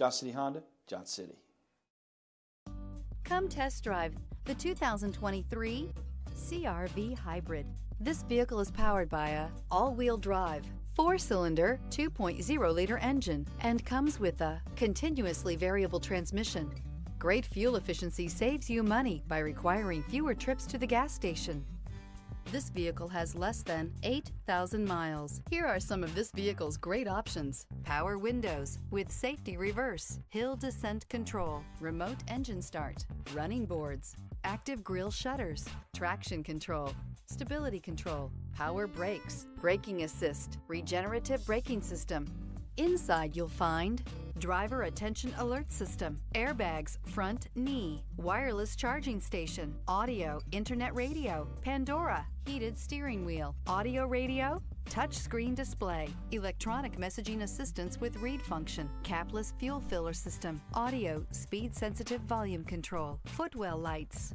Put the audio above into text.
Johnson City Honda, Johnson City. Come test drive the 2023 CRV Hybrid. This vehicle is powered by a all-wheel drive, four-cylinder, 2.0-liter engine and comes with a continuously variable transmission. Great fuel efficiency saves you money by requiring fewer trips to the gas station. This vehicle has less than 8,000 miles. Here are some of this vehicle's great options. Power windows with safety reverse, hill descent control, remote engine start, running boards, active grille shutters, traction control, stability control, power brakes, braking assist, regenerative braking system. Inside you'll find driver attention alert system, airbags, front knee, wireless charging station, audio, internet radio, Pandora, heated steering wheel, audio radio, touchscreen display, electronic messaging assistance with read function, capless fuel filler system, audio, speed sensitive volume control, footwell lights.